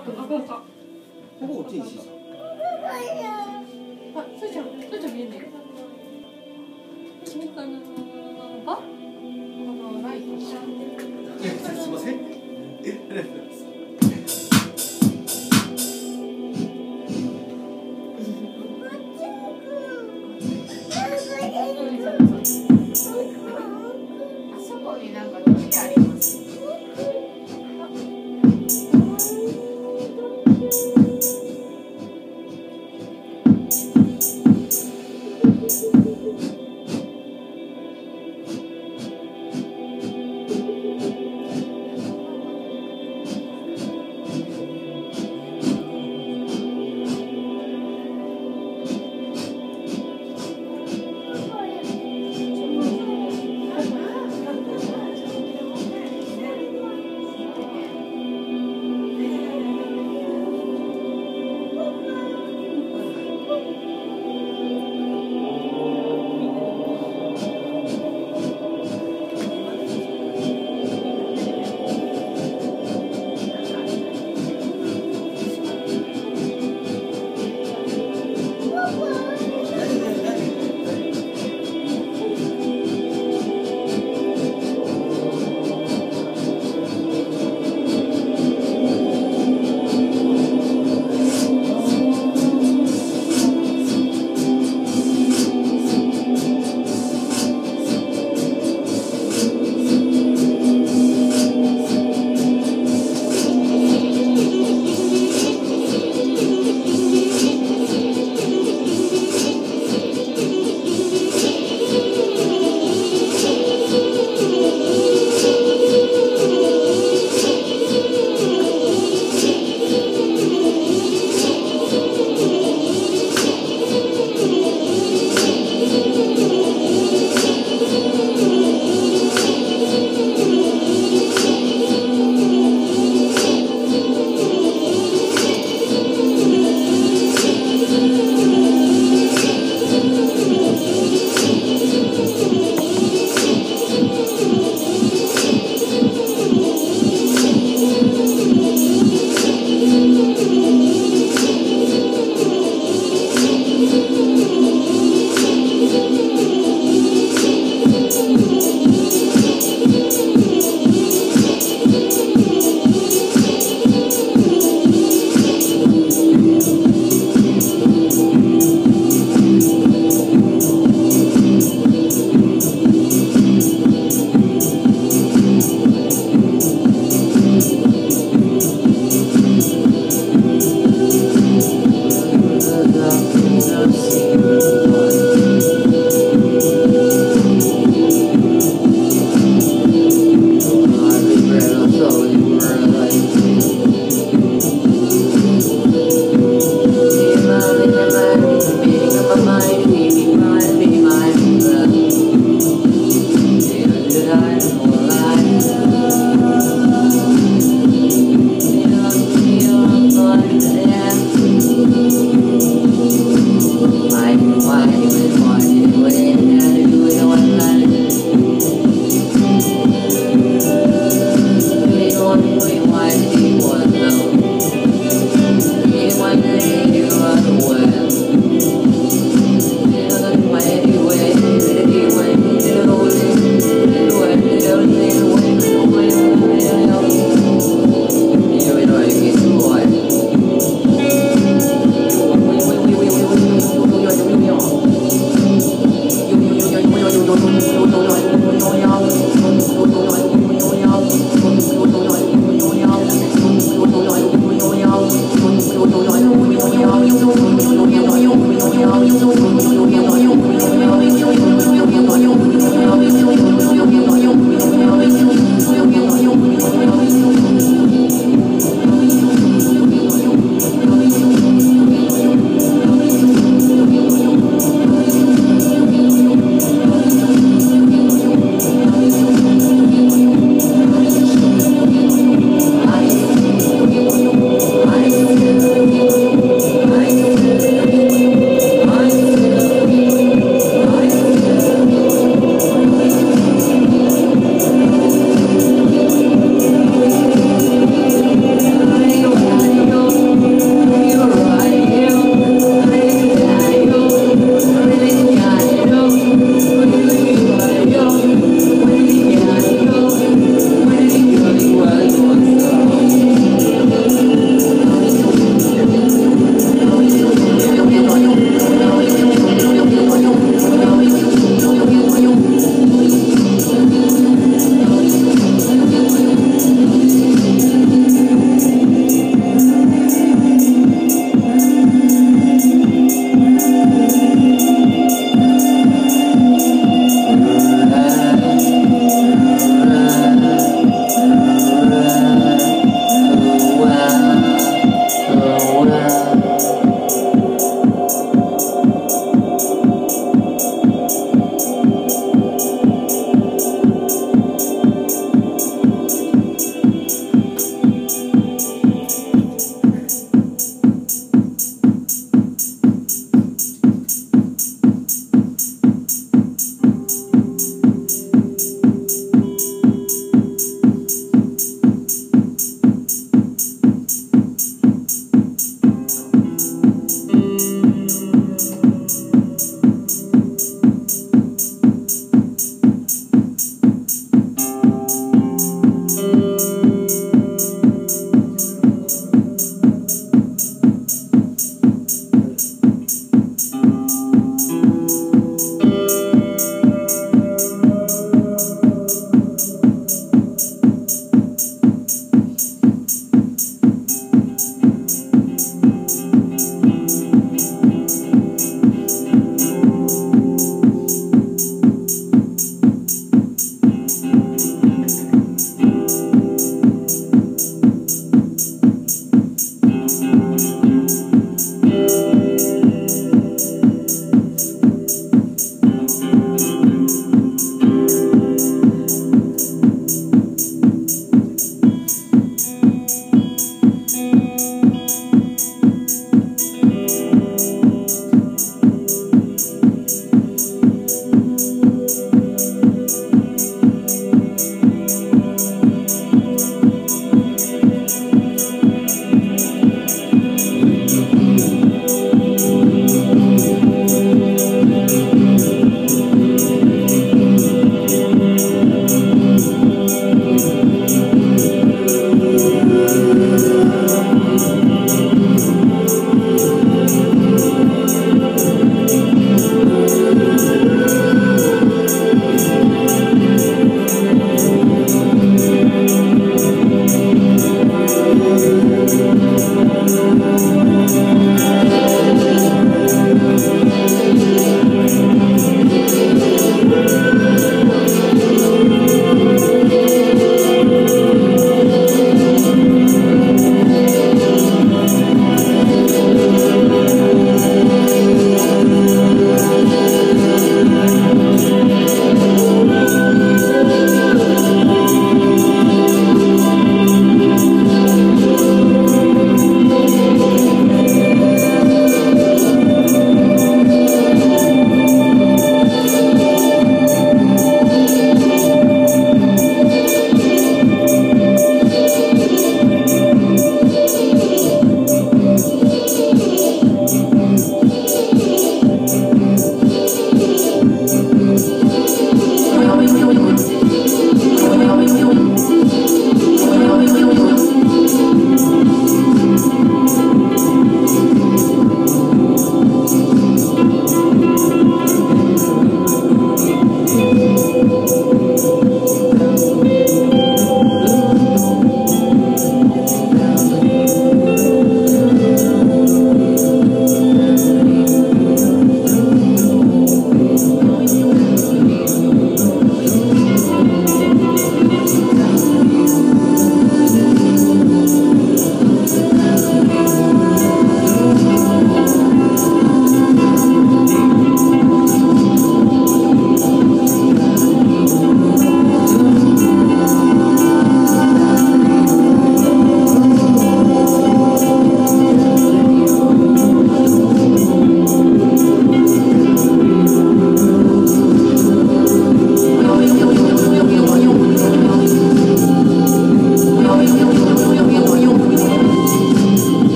ここ落ちん。あ、すーちゃん、すーちゃん見えな？い。すみません。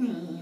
変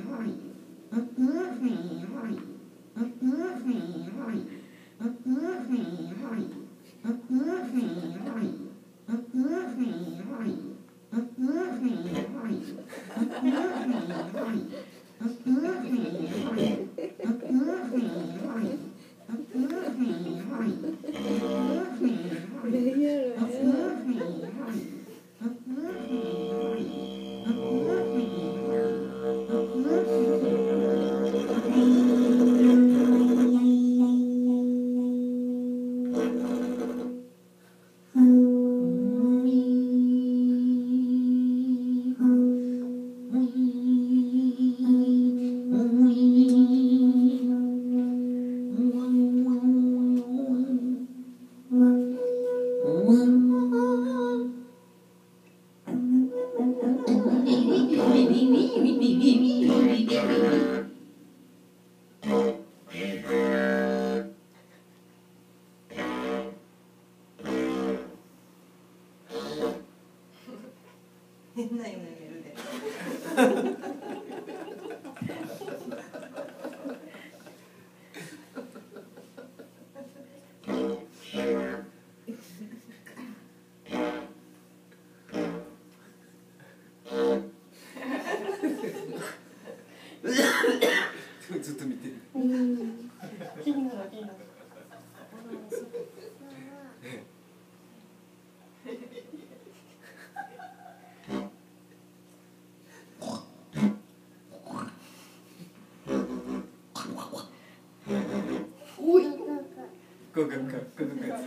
Cococá, cocá.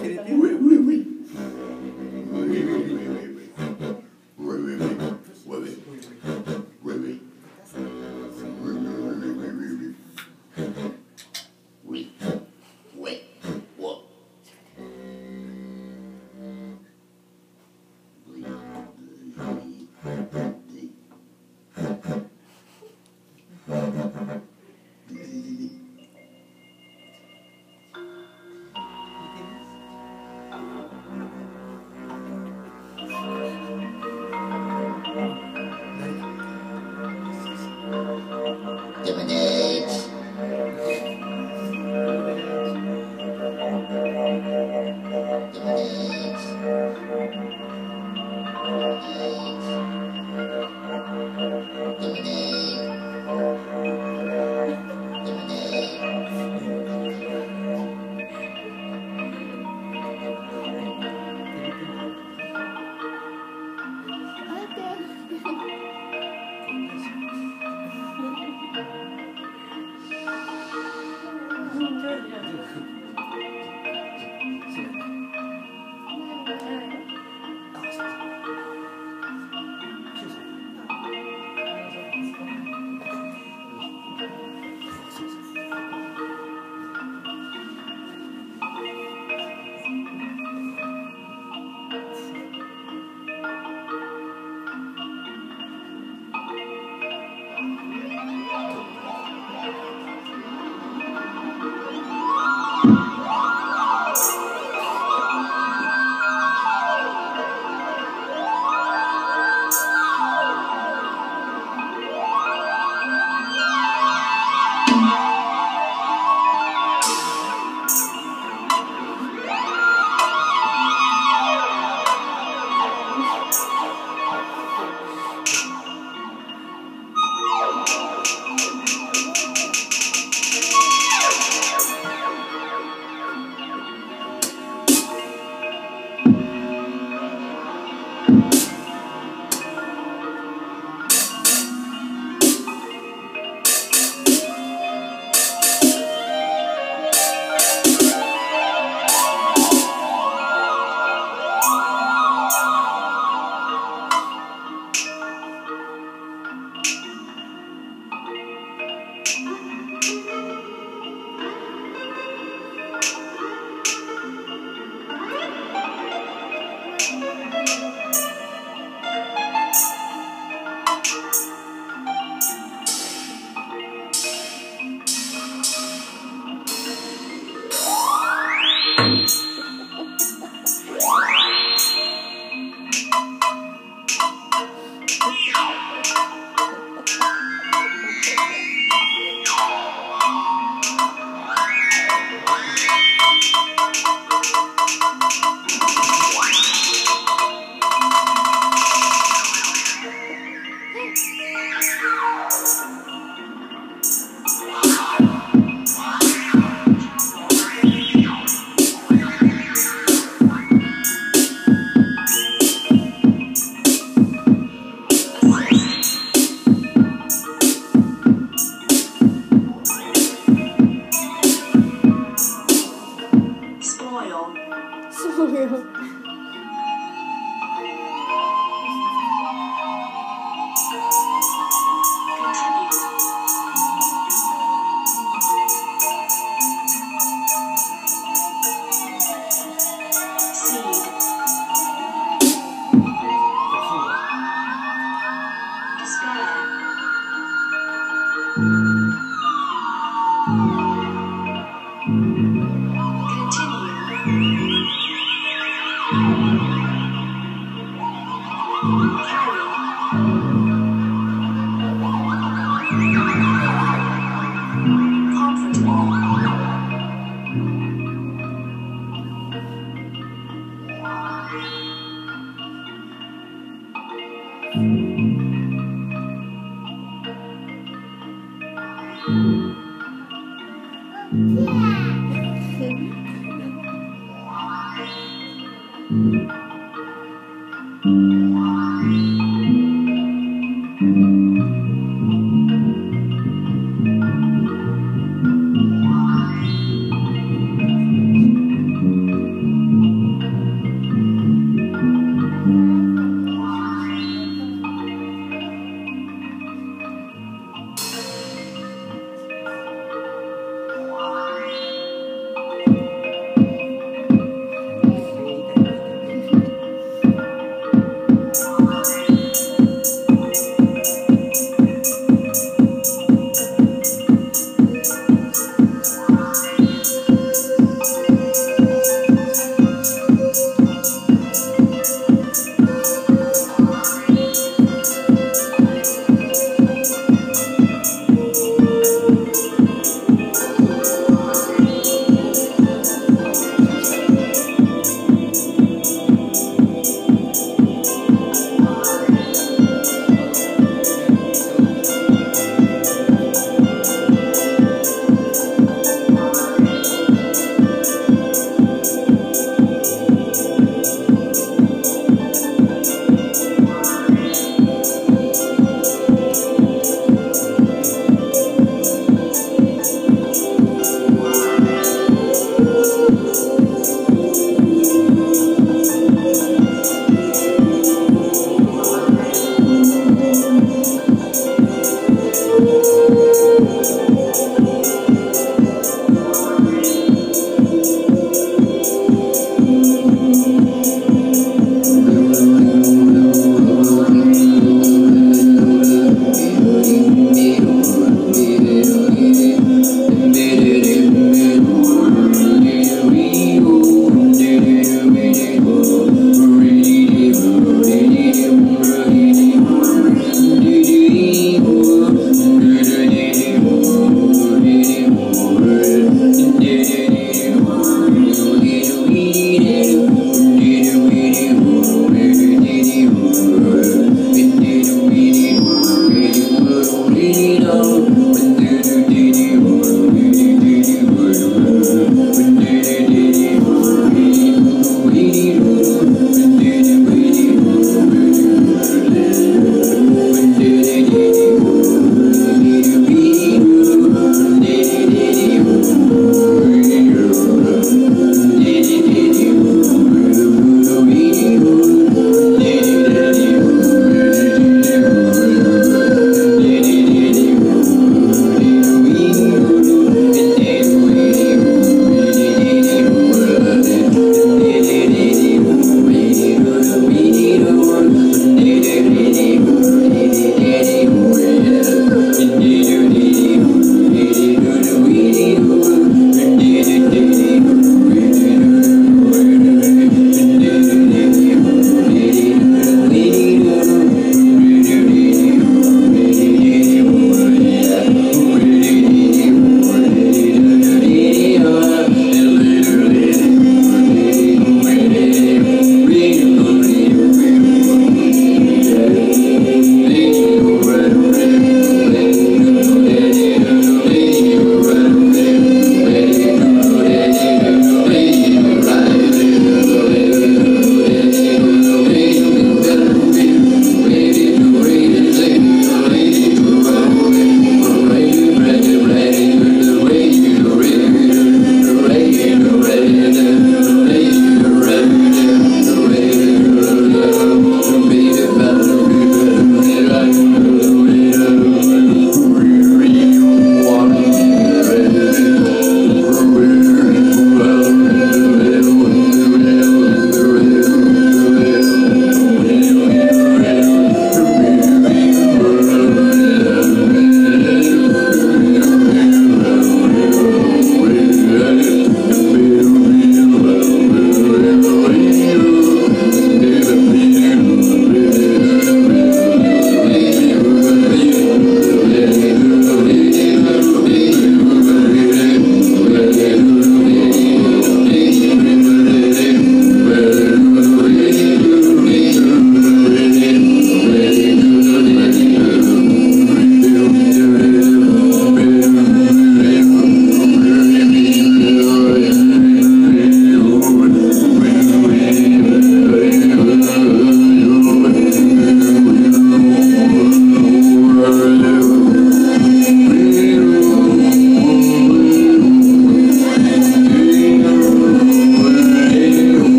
Quer dizer? Ui, ui, ui. Ui, ui, ui, ui.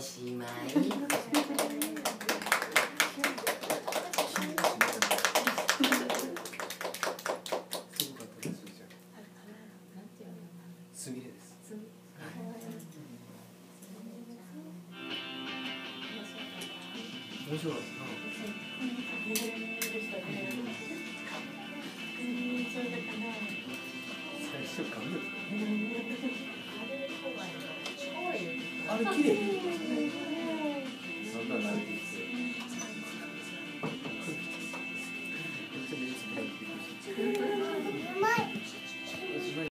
しまい。